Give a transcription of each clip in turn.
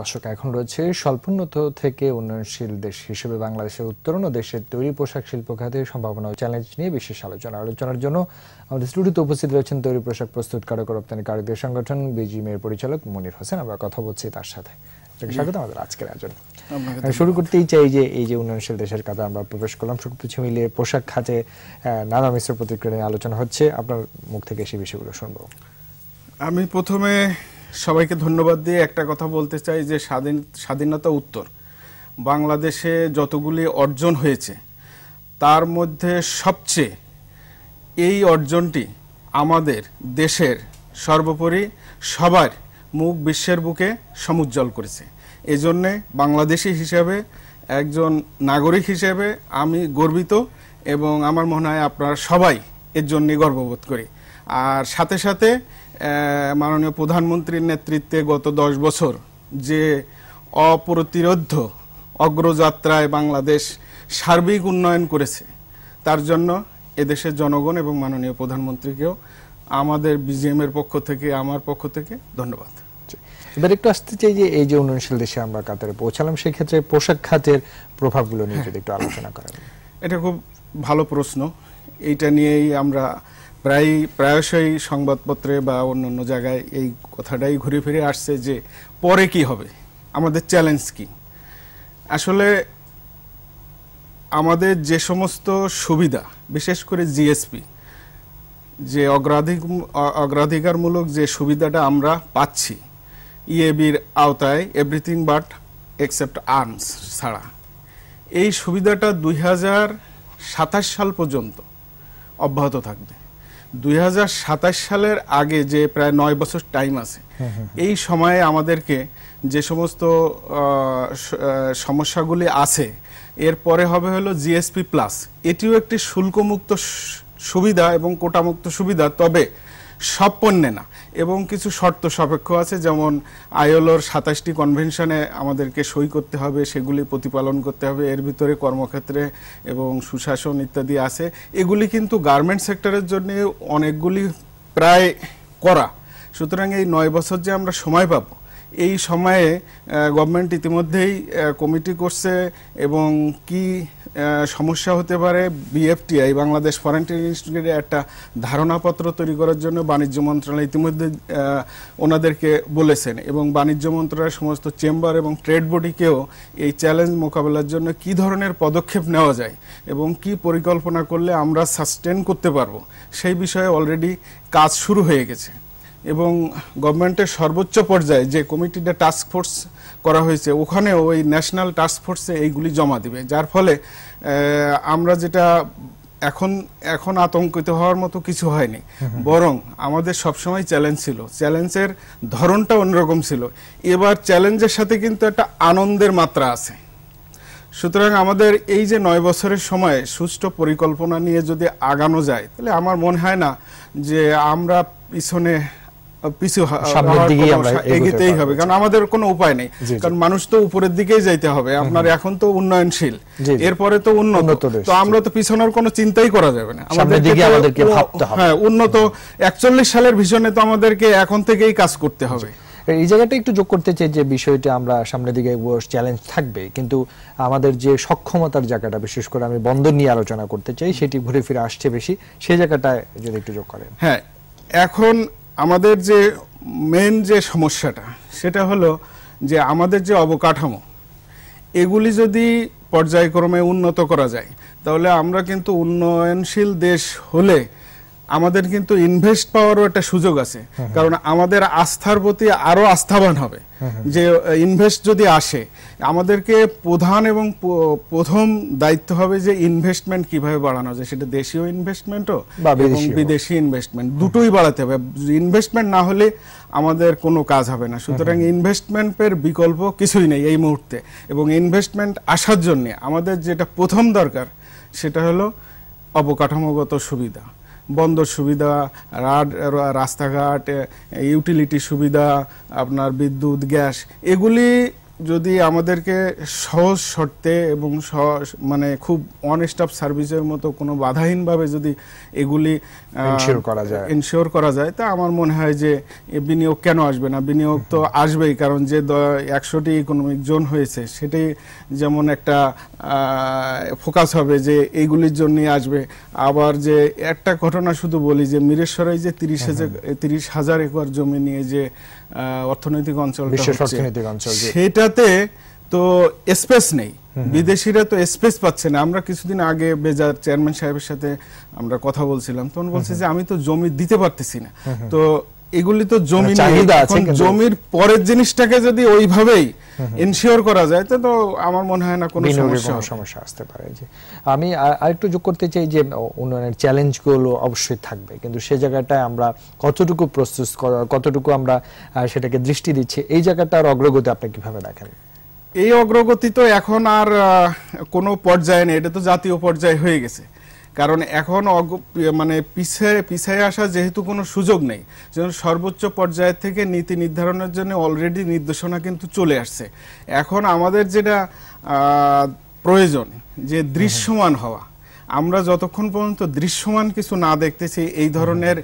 দর্শক এখন রয়েছে স্বল্পোন্নত থেকে উন্নয়নশীল দেশ হিসেবে বাংলাদেশের উত্তরণ ও দেশের তৈরি পোশাক শিল্প খাতে সম্ভাবনা ও চ্যালেঞ্জ নিয়ে বিশেষ আলোচনা। আলোচনার জন্য আমাদের স্টুডিওতে উপস্থিত রয়েছেন তৈরি পোশাক প্রস্তুতকারক ও রপ্তানিকারকদের সংগঠন বিজিমের পরিচালক মনির হোসেন। আমরা কথা বলছি তার সাথে। স্বাগত আমাদের আজকের আয়োজন। শুরু করতেই চাই যে এই যে উন্নয়নশীল দেশের আমরা প্রবেশ করলাম সবকিছু মিলিয়ে পোশাক খাতে নানা মিশ্র প্রতিক্রিয়া নিয়ে আলোচনা হচ্ছে। আপনার মুখ থেকে সেই বিষয়গুলো শুনব। আমি প্রথমে সবাইকে ধন্যবাদ দিয়ে একটা কথা বলতে চাই যে স্বাধীন, স্বাধীনতা উত্তর। বাংলাদেশে যতগুলি অর্জন হয়েছে, তার মধ্যে সবচেয়ে এই অর্জনটি আমাদের দেশের সর্বোপরি সবার মুখ বিশ্বের বুকে সমুজ্জ্বল করেছে। এজন্যে বাংলাদেশি হিসাবে, একজন নাগরিক হিসেবে আমি গর্বিত এবং আমার মনে হয় আপনারা সবাই এর জন্যে গর্ববোধ করি। আর সাথে সাথে মাননীয় প্রধানমন্ত্রীর নেতৃত্বে গত দশ বছর যে অপ্রতিরোধ্য অগ্রযাত্রায় বাংলাদেশ সার্বিক উন্নয়ন করেছে তার জন্য এদেশের জনগণ এবং মাননীয় প্রধানমন্ত্রীকেও আমাদের বিজিএম এর পক্ষ থেকে আমার পক্ষ থেকে ধন্যবাদ। এবার একটু আসতে চাই যে এই যে উন্নয়নশীল দেশে আমরা কাতারে পৌঁছালাম সেক্ষেত্রে পোশাক খাতের প্রভাবগুলো নিয়ে যদি একটু আলোচনা করেন। এটা খুব ভালো প্রশ্ন। এইটা নিয়েই আমরা প্রায়, প্রায়শই সংবাদপত্রে বা অন্যান্য জায়গায় এই কথাটাই ঘুরে ফিরে আসছে যে পরে কি হবে? আমাদের চ্যালেঞ্জ কি? আসলে আমাদের যে সমস্ত সুবিধা, বিশেষ করে জিএসপি যে অগ্রাধিক, অগ্রাধিকারমূলক যে সুবিধাটা আমরা পাচ্ছি ইএবির আওতায় এভরিথিং বাট এক্সেপ্ট আর্মস ছাড়া, এই সুবিধাটা দুই হাজার সাতাশ সাল পর্যন্ত অব্যাহত থাকবে। দুই হাজার সাতাশ সালের আগে যে প্রায় নয় বছর টাইম আছে এই সময়ে আমাদেরকে যে সমস্ত সমস্যাগুলি আছে এরপরে হবে হলো জিএসপি প্লাস এটিও একটি শুল্কমুক্ত সুবিধা এবং কোটামুক্ত সুবিধা। তবে সব পণ্যে না। এবং কিছু শর্ত সাপেক্ষ আছে, যেমন আইএলওর সাতাশটি কনভেনশনে আমাদেরকে সই করতে হবে, সেগুলি প্রতিপালন করতে হবে, এর ভিতরে কর্মক্ষেত্রে এবং সুশাসন ইত্যাদি আছে। এগুলি কিন্তু গার্মেন্ট সেক্টরের জন্য অনেকগুলি প্রায় করা। সুতরাং এই নয় বছর যে আমরা সময় পাবো এই সময়ে গভর্নমেন্ট ইতিমধ্যেই কমিটি করছে এবং কি সমস্যা হতে পারে বিএফটিআই বাংলাদেশ ফরেন ট্রেড ইনস্টিটিউটে একটা ধারণাপত্র তৈরি করার জন্য বাণিজ্য মন্ত্রণালয় ইতিমধ্যে ওনাদেরকে বলেছেন এবং বাণিজ্য মন্ত্রণালয়ের সমস্ত চেম্বার এবং ট্রেড বডিকেও এই চ্যালেঞ্জ মোকাবেলার জন্য কি ধরনের পদক্ষেপ নেওয়া যায় এবং কি পরিকল্পনা করলে আমরা সাস্টেন করতে পারব, সেই বিষয়ে অলরেডি কাজ শুরু হয়ে গেছে। এবং গভর্নমেন্টের সর্বোচ্চ পর্যায়ে যে কমিটিটা টাস্ক ফোর্স করা হয়েছে ওখানেও ওই ন্যাশনাল টাস্ক ফোর্সে এইগুলি জমা দিবে। যার ফলে আমরা যেটা এখন এখন আতঙ্কিত হওয়ার মতো কিছু হয়নি। বরং আমাদের সবসময় চ্যালেঞ্জ ছিল। চ্যালেঞ্জের ধরনটা অন্যরকম ছিল। এবার চ্যালেঞ্জের সাথে কিন্তু একটা আনন্দের মাত্রা আছে। সুতরাং আমাদের এই যে নয় বছরের সময় সুষ্ঠু পরিকল্পনা নিয়ে যদি আগানো যায় তাহলে আমার মনে হয় না যে আমরা পিছনে পিছু সামনের দিকেই আমরা। হবে কারণ আমাদের কোনো উপায় নেই। কারণ মানুষ তো উপরের দিকেই যাইতে হবে আপনার এখন তো উন্নয়নশীল। এরপরে তো উন্নত। তো আমরা তো পিছনের কোনো চিন্তাই করা যাবে না। সামনের দিকে আমাদেরকে ভাবতে হবে। হ্যাঁ উন্নত একচল্লিশ সালের ভিশনে তো আমাদেরকে এখন থেকেই কাজ করতে হবে। এই জায়গাটা একটু যোগ করতে চাই যে বিষয়টা আমরা সামনের দিকে চ্যালেঞ্জ থাকবে কিন্তু আমাদের যে সক্ষমতার জায়গাটা বিশেষ করে আমি বন্দর নিয়ে আলোচনা করতে চাই সেটি ঘুরে ফিরে আসছে বেশি। সেই জায়গাটায় যদি একটু যোগ করেন। হ্যাঁ এখন আমাদের যে মেন যে সমস্যাটা, সেটা হলো যে আমাদের যে অবকাঠামো, এগুলি যদি পর্যায়ক্রমে উন্নত করা যায়, তাহলে আমরা কিন্তু উন্নয়নশীল দেশ হলে আমাদের কিন্তু ইনভেস্ট পাওয়ারও একটা সুযোগ আছে। কারণ আমাদের আস্থার প্রতি আরও আস্থাবান হবে। যে ইনভেস্ট যদি আসে আমাদেরকে প্রধান এবং প্রথম দায়িত্ব হবে যে ইনভেস্টমেন্ট কীভাবে বাড়ানো যায়। সেটা দেশীয় ইনভেস্টমেন্টও বা এবং বিদেশি ইনভেস্টমেন্ট দুটোই বাড়াতে হবে। ইনভেস্টমেন্ট না হলে আমাদের কোনো কাজ হবে না। সুতরাং ইনভেস্টমেন্টের বিকল্প কিছুই নেই এই মুহূর্তে। এবং ইনভেস্টমেন্ট আসার জন্য আমাদের যেটা প্রথম দরকার সেটা হলো অবকাঠামোগত সুবিধা। বন্দর সুবিধা রাড- রাস্তাঘাট ইউটিলিটি সুবিধা আপনার বিদ্যুৎ গ্যাস এগুলি যদি আমাদেরকে সহজ শর্তে এবং সহজ মানে খুব অন স্টাফ সার্ভিসের মতো কোনো বাধাহীনভাবে যদি এগুলি করা যায়। ইনশিওর করা যায় তা আমার মনে হয় যে বিনিয়োগ কেন আসবে না? বিনিয়োগ তো আসবেই কারণ যে একশোটি ইকোনমিক জোন হয়েছে সেটি যেমন একটা ফোকাস হবে যে এইগুলির জন্যই আসবে। আবার যে একটা ঘটনা শুধু বলি যে মিরেশ্বরে যে তিরিশ হাজার তিরিশ হাজার একর জমি নিয়ে যে অর্থনৈতিক অঞ্চল বিশেষ সেটাতে তো স্পেস নেই। বিদেশিরা তো স্পেস পাচ্ছে না। আমরা কিছুদিন আগে বেজার চেয়ারম্যান সাহেবের সাথে আমরা কথা বলছিলাম। তখন বলছে যে আমি তো জমি দিতে পারতেছি না। তো এগুলি তো জমি মানে চাহিদা আছে জমির পরের জিনিসটাকে যদি ওইভাবেই ইনশিওর করা যায় তো আমার মনে হয় না কোনো সমস্যা সমস্যা আসতে পারে যে আমি আর- আরেকটু যোগ করতে চাই যে উন্নয়নের চ্যালেঞ্জগুলো অবশ্যই থাকবে কিন্তু সেই জায়গাটায় আমরা কতটুকু প্রস্তুত কতটুকু আমরা সেটাকে দৃষ্টি দিচ্ছি এই জায়গাটার অগ্রগতি আপনি কীভাবে দেখেন? এই অগ্রগতি তো এখন আর কোনো পর্যায়ে নেই এটা তো জাতীয় পর্যায়ে হয়ে গেছে। কারণ এখন মানে পিছিয়ে পিছিয়ে আসা যেহেতু কোনো সুযোগ নেই যেমন সর্বোচ্চ পর্যায় থেকে নীতি নির্ধারণের জন্য অলরেডি নির্দেশনা কিন্তু চলে আসছে। এখন আমাদের যেটা প্রয়োজন যে দৃশ্যমান হওয়া, আমরা যতক্ষণ পর্যন্ত দৃশ্যমান কিছু না দেখতেছি, এই ধরনের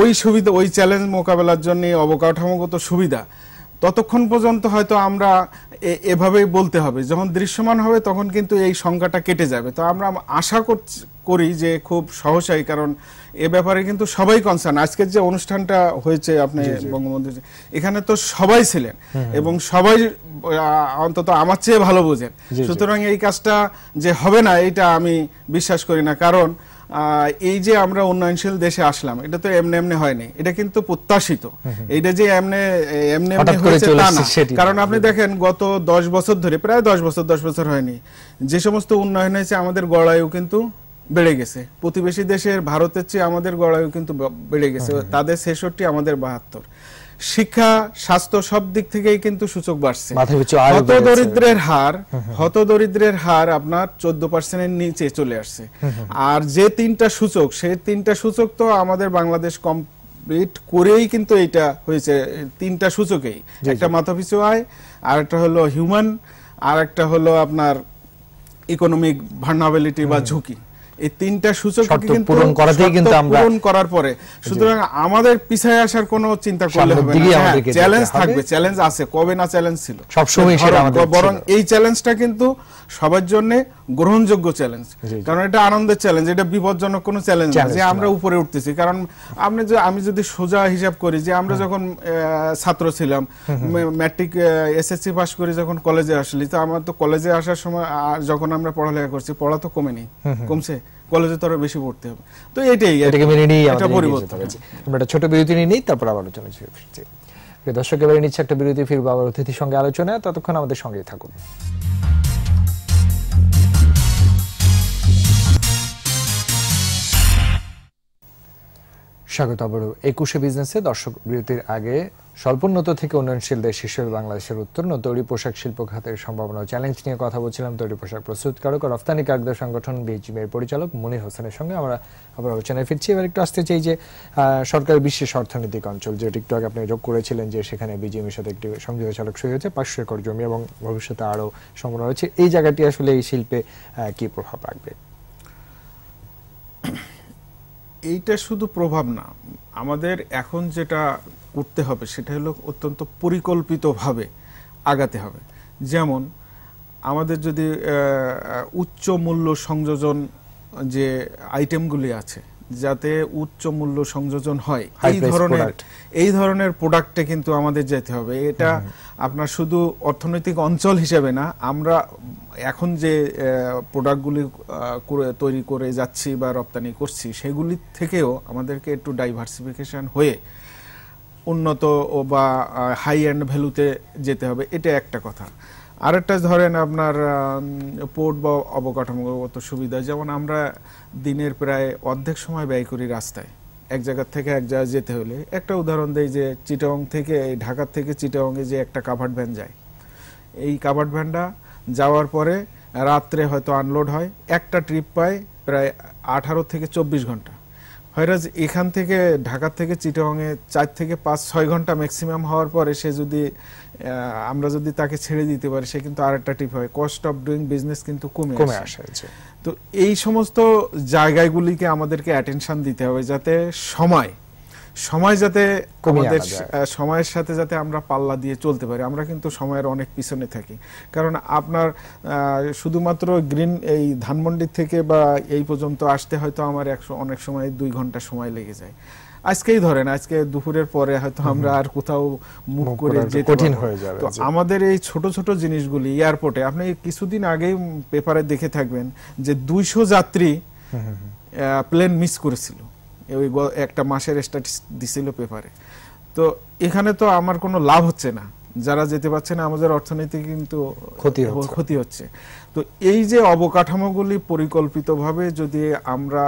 ওই সুবিধা, ওই চ্যালেঞ্জ মোকাবেলার জন্য অবকাঠামোগত সুবিধা, ততক্ষণ পর্যন্ত হয়তো আমরা এভাবেই বলতে হবে। যখন দৃশ্যমান হবে তখন কিন্তু এই সংখ্যাটা কেটে যাবে। তো আমরা আশা করছি- করি যে খুব সহসাই কারণ এ ব্যাপারে কিন্তু সবাই কনসার্ন আজকের যে অনুষ্ঠানটা হয়েছে আপনি বঙ্গবন্ধু এখানে তো সবাই ছিলেন এবং সবাই অন্তত আমার চেয়ে ভালো বোঝেন। সুতরাং এই কাজটা যে হবে না এটা আমি বিশ্বাস করি না। কারণ এই যে আমরা উন্নয়নশীল দেশে আসলাম এটা তো এমনি এমনি হয়নি এটা কিন্তু প্রত্যাশিত। এটা যে এমনি এমনি এমনি হয়েছে তা না। কারণ আপনি দেখেন গত দশ বছর ধরে প্রায় দশ বছর দশ বছর হয়নি যে সমস্ত উন্নয়ন হয়েছে আমাদের গড়ায়ু কিন্তু বেড়ে গেছে। প্রতিবেশী দেশের ভারতের চেয়ে আমাদের গড়ায়ু কিন্তু বেড়ে গেছে। তাদের ছেষট্টি আমাদের বাহাত্তর। শিক্ষা স্বাস্থ্য সব দিক থেকেই কিন্তু সূচক বাড়ছে। হত দরিদ্রের হার হত দরিদ্রের হার আপনার চোদ্দ পার্সেন্টের নিচে চলে আসছে। আর যে তিনটা সূচক সেই তিনটা সূচক তো আমাদের বাংলাদেশ কমপ্লিট করেই কিন্তু এইটা হয়েছে তিনটা সূচকেই। একটা মাথাপিছু আয় আর একটা হলো হিউম্যান আর একটা হলো আপনার ইকোনমিক ভার্নাবিলিটি বা ঝুঁকি। এই তিনটা সূচক কিন্তু পূরণ করাতেই কিন্তু আমরা- পূরণ করার পরে। সুতরাং আমাদের পিছায় আসার কোনো চিন্তা করলে হবে না। চ্যালেঞ্জ থাকবে চ্যালেঞ্জ আছে। কবে না চ্যালেঞ্জ ছিল? সব সময় বরং এই চ্যালেঞ্জটা কিন্তু সবার জন্য গ্রহণযোগ্য চ্যালেঞ্জ। কারণ এটা আনন্দের চ্যালেঞ্জ এটা বিপজ্জনক কোনো চ্যালেঞ্জ না। যে আমরা উপরে উঠতেছি। কারণ আপনি যে আমি যদি সোজা হিসাব করি যে আমরা যখন ছাত্র ছিলাম ম্যাট্রিক এসএসসি পাস করে যখন কলেজে আসলি তো আমার তো কলেজে আসার সময় আর যখন আমরা পড়ালেখা করছি পড়া তো কমেনি। কমছে। কলেজে তো আরও বেশি পড়তে হবে। তো এটাই এটাকে মেনে নিয়েই এটা পরিবর্তন। আমরা একটা ছোট বিরতি নিয়ে নিই তারপর আবার আলোচনা ফিরছি। দর্শক এবারে নিচ্ছে একটা বিরতি ফিরবো আবার অতিথির সঙ্গে আলোচনা ততক্ষণ আমাদের সঙ্গেই থাকুন। স্বাগত আবারও একুশে বিজনেসে দর্শক বিরতির আগে স্বল্পোন্নত থেকে উন্নয়নশীল দেশ হিসেবে বাংলাদেশের উত্তরণ তৈরি পোশাক শিল্প খাতের সম্ভাবনা চ্যালেঞ্জ নিয়ে কথা বলছিলাম। তৈরি পোশাক প্রস্তুতকারক ও রফতানিকারকদের সংগঠন বিএইচএম পরিচালক মনির হোসেনের সঙ্গে। আমরা আবার আলোচনায় ফিরছি। এবার একটু আসতে চাই যে আহ, সরকার বিশেষ অর্থনৈতিক অঞ্চল যেটা একটু আগে আপনি যোগ করেছিলেন যে সেখানে বিজিএমের সাথে একটি সংযোগ চালক সই হয়েছে পাঁচশো একর জমি এবং ভবিষ্যতে আরও সম্ভাবনা রয়েছে। এই জায়গাটি আসলে এই শিল্পে কি প্রভাব রাখবে? এইটা শুধু প্রভাব না, আমাদের এখন যেটা করতে হবে সেটা হলো অত্যন্ত পরিকল্পিতভাবে আগাতে হবে। যেমন, আমাদের যদি উচ্চ মূল্য সংযোজন যে আইটেমগুলি আছে যাতে উচ্চ মূল্য সংযোজন হয়। এই ধরনের এই ধরনের প্রোডাক্টে কিন্তু আমাদের যেতে হবে। এটা আপনার শুধু অর্থনৈতিক অঞ্চল হিসেবে না আমরা এখন যে প্রোডাক্টগুলি তৈরি করে যাচ্ছি বা রপ্তানি করছি সেগুলি থেকেও আমাদেরকে একটু ডাইভার্সিফিকেশন হয়ে উন্নত ও বা হাই অ্যান্ড ভ্যালুতে যেতে হবে। এটা একটা কথা। আরেকটা ধরেন আপনার পোর্ট বা অবকাঠামোগত সুবিধা, যেমন আমরা দিনের প্রায় অর্ধেক সময় ব্যয় করি রাস্তায়। এক জায়গা থেকে এক জায়গায় যেতে হলে। একটা উদাহরণ দেই যে চিটাং থেকে ঢাকার থেকে চিটাংয়ে যে একটা কাভার্ড ভ্যান যায়। এই কাভার্ড ভ্যানটা যাওয়ার পরে রাত্রে হয়তো আনলোড হয়। একটা ট্রিপ পায় প্রায় আঠারো থেকে চব্বিশ ঘণ্টা। হয়রাজ এখান থেকে ঢাকার থেকে চিটাগংয়ে চার থেকে পাঁচ ছয় ঘণ্টা ম্যাক্সিমাম হওয়ার পরে সে যদি আমরা যদি তাকে ছেড়ে দিতে পারি সে কিন্তু আর একটা টিপ হয়। কস্ট অফ ডুইং বিজনেস কিন্তু কমে কমে আসে। হয়েছে তো এই সমস্ত জায়গাগুলিকে আমাদেরকে অ্যাটেনশন দিতে হবে যাতে সময় সময় যাতে আমাদের সময়ের সাথে যাতে আমরা পাল্লা দিয়ে চলতে পারি আমরা কিন্তু সময়ের অনেক পিছনে থাকি। কারণ আপনার শুধুমাত্র গ্রিন এই ধানমন্ডির থেকে বা এই পর্যন্ত আসতে হয়তো আমার একশো অনেক সময় দুই ঘণ্টা সময় লেগে যায়। আজকেই ধরেন আজকে দুপুরের পরে হয়তো আমরা আর কোথাও মুখ করে যেতে কঠিন হয়ে যাবে, তো আমাদের এই ছোট ছোট জিনিসগুলি এয়ারপোর্টে আপনি কিছুদিন আগেই পেপারে দেখে থাকবেন যে দুইশো যাত্রী প্লেন মিস করেছিল। ওই একটা মাসের স্ট্যাটিস দিছিল পেপারে তো এখানে তো আমার কোনো লাভ হচ্ছে না। যারা যেতে পারছে না আমাদের অর্থনীতি কিন্তু ক্ষতি হচ্ছে। ক্ষতি হচ্ছে। তো এই যে অবকাঠামোগুলি পরিকল্পিতভাবে যদি আমরা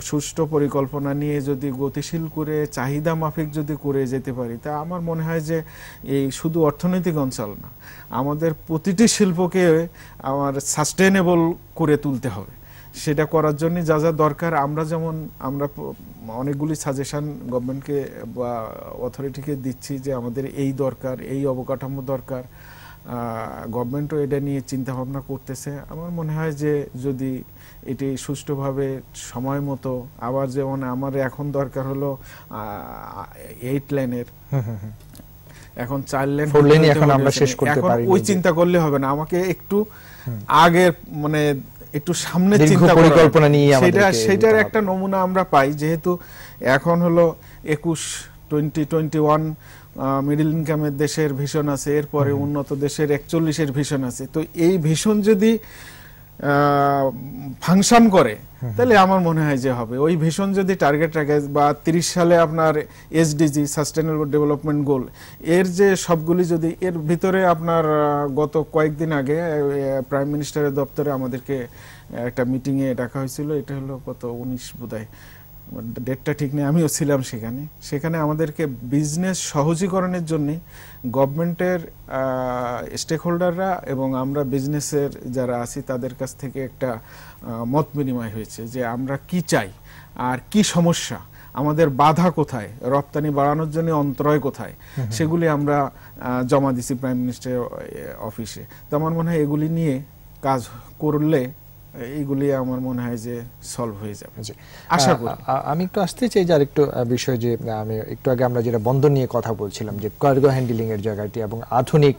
সুষ্ঠু পরিকল্পনা নিয়ে যদি গতিশীল করে চাহিদা মাফিক যদি করে যেতে পারি তা আমার মনে হয় যে এই শুধু অর্থনৈতিক অঞ্চল না আমাদের প্রতিটি শিল্পকে আমার সাস্টেনেবল করে তুলতে হবে। সেটা করার জন্য যা যা দরকার। আমরা যেমন আমরা অনেকগুলি সাজেশন গভর্নমেন্টকে বা অথরিটিকে দিচ্ছি যে আমাদের এই দরকার এই অবকাঠামো দরকার। গভর্নমেন্টও এটা নিয়ে চিন্তা ভাবনা করতেছে। আমার মনে হয় যে যদি এটি সুষ্ঠুভাবে সময় মতো আবার যেমন আমার এখন দরকার হলো এইট হুম। এখন চার লেন Four lane-ই এখন আমরা শেষ করতে পারিনি ওই চিন্তা করলে হবে না। আমাকে একটু আগের মানে একটু সামনে চিন্তা পরিকল্পনা নিয়ে সেটা সেটার একটা নমুনা আমরা পাই যেহেতু এখন হলো একুশ টোয়েন্টি টোয়েন্টি ওয়ান মিডিল ইনকামের দেশের ভীষণ আছে এরপরে উন্নত দেশের একচল্লিশের ভীষণ আছে। তো এই ভীষণ যদি ফাংশন করে, তাহলে আমার মনে হয় যে হবে। ওই ভীষণ যদি টার্গেট রাখে, বা তিরিশ সালে আপনার এসডিজি সাস্টেনেবল ডেভেলপমেন্ট গোল এর যে সবগুলি যদি, এর ভিতরে আপনার গত কয়েকদিন আগে প্রাইম মিনিস্টারের দপ্তরে আমাদেরকে একটা মিটিংয়ে ডাকা হয়েছিল, এটা হলো গত উনিশ বোধহয়। ডেটটা ঠিক নেই আমিও ছিলাম সেখানে। সেখানে আমাদেরকে বিজনেস সহজীকরণের জন্য গভর্নমেন্টের স্টেক হোল্ডাররা এবং আমরা বিজনেসের যারা আছি তাদের কাছ থেকে একটা মত বিনিময় হয়েছে যে আমরা কি চাই আর কি সমস্যা আমাদের বাধা কোথায় রপ্তানি বাড়ানোর জন্য অন্তরয় কোথায় সেগুলি আমরা জমা দিছি প্রাইম মিনিস্টার অফিসে তো আমার মনে হয় এগুলি নিয়ে কাজ করলে এইগুলি আমার মনে হয় যে সলভ হয়ে যাবে। আশা করি। আমি একটু আসতে চাই যে আরেকটু বিষয় যে আমি একটু আগে আমরা যেটা বন্দর নিয়ে কথা বলছিলাম যে কার্গো হ্যান্ডলিং এর জায়গাটি এবং আধুনিক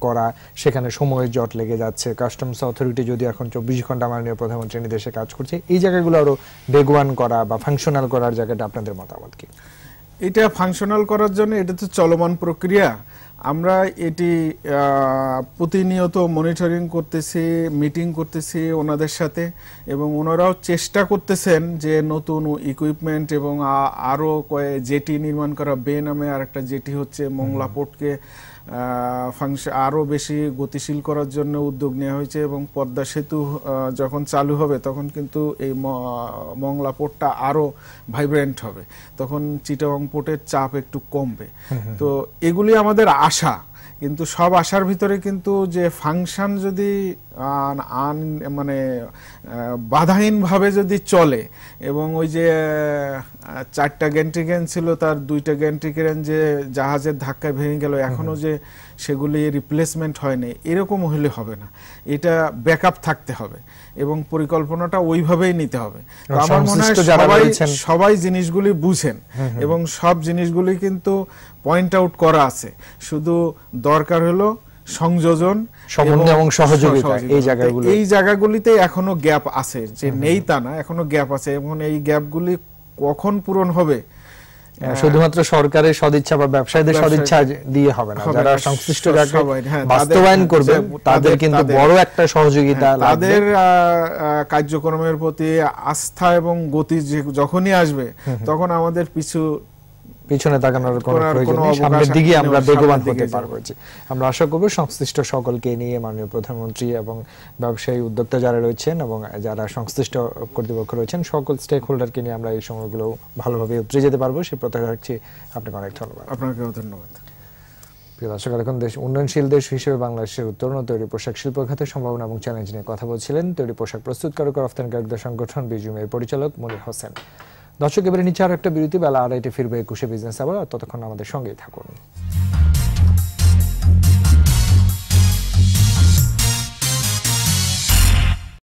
করা সেখানে সময় জট লেগে যাচ্ছে কাস্টমস অথরিটি যদি এখন চব্বিশ ঘণ্টা মাননীয় প্রধানমন্ত্রী নির্দেশে কাজ করছে এই জায়গাগুলো আরও বেগওয়ান করা বা ফাংশনাল করার জায়গাটা আপনাদের মতামত কি এটা ফাংশনাল করার জন্য এটা তো চলমান প্রক্রিয়া আমরা এটি প্রতিনিয়ত মনিটরিং করতেছি মিটিং করতেছি ওনাদের সাথে এবং ওনারাও চেষ্টা করতেছেন যে নতুন ইকুইপমেন্ট এবং আরও কয়ে জেটি নির্মাণ করা। বে নামে আর একটা জেটি হচ্ছে মংলা পোর্টকে ফাংশন আরও বেশি গতিশীল করার জন্য উদ্যোগ নেওয়া হয়েছে এবং পদ্মা সেতু যখন চালু হবে তখন কিন্তু এই মংলা পোর্টটা আরও ভাইব্রেন্ট হবে। তখন চিটাং পোর্টের চাপ একটু কমবে। তো এগুলি আমাদের আশা। কিন্তু সব আশার ভিতরে কিন্তু যে ফাংশন যদি আন মানে বাধাহীনভাবে যদি চলে এবং ওই যে চারটা গ্যান্ট্রিকেন ছিল তার দুইটা গ্যান্ট্রিকেন যে জাহাজের ধাক্কায় ভেঙে গেল এখনও যে সেগুলি রিপ্লেসমেন্ট হয়নি এরকম হলে হবে না। এটা ব্যাকআপ থাকতে হবে এবং পরিকল্পনাটা ওইভাবেই নিতে হবে। আমার মনে হয় সবাই সবাই জিনিসগুলি বুঝেন এবং সব জিনিসগুলি কিন্তু পয়েন্ট আউট করা আছে। শুধু দরকার হলো সংযোজন সমন্বয় এবং সহযোগিতা। এই জায়গাগুলো। এই জায়গাগুলিতে এখনও গ্যাপ আছে যে নেই তা না এখনও গ্যাপ আছে। এবং এই গ্যাপগুলি কখন পূরণ হবে? শুধুমাত্র সরকারের সদিচ্ছা বা ব্যবসায়ীদের সদিচ্ছা দিয়ে হবে না। যারা সংশ্লিষ্ট হ্যাঁ, বাস্তবায়ন হ্যাঁ, করবেন যে- তাদের কিন্তু বড় একটা সহযোগিতা হ্যাঁ, লাগবে। তাদের কার্যক্রমের প্রতি আস্থা এবং গতি যখনই আসবে তখন আমাদের পিছু পিছনে তাকানোর কোনো প্রয়োজন নেই। সামনের দিকে আমরা বেগবান হতে পারব। আমরা আশা করব সংশ্লিষ্ট সকলকে নিয়ে মাননীয় প্রধানমন্ত্রী এবং ব্যবসায়ী উদ্যোক্তা যারা রয়েছেন এবং যারা সংশ্লিষ্ট কর্তৃপক্ষ রয়েছেন সকল স্টেক হোল্ডারকে নিয়ে আমরা এই সময়গুলো ভালোভাবে উতরে যেতে পারব। সে প্রত্যাশা রাখছি। আপনাকে অনেক ধন্যবাদ। আপনাকেও ধন্যবাদ। প্রিয় দর্শক এখন দেশ উন্নয়নশীল দেশ হিসেবে বাংলাদেশের উত্তরণ ও তৈরি পোশাক শিল্প খাতের সম্ভাবনা এবং চ্যালেঞ্জ নিয়ে কথা বলছিলেন তৈরি পোশাক প্রস্তুতকারক রফতানিকারকদের সংগঠন বিজুমের পরিচালক মনির হোসেন। দর্শক, এবারে নিচে আর একটা বিরতি, বেলা আড়াইটে ফিরবে একুশে বিজনেস আবার ততক্ষণ আমাদের সঙ্গেই থাকুন।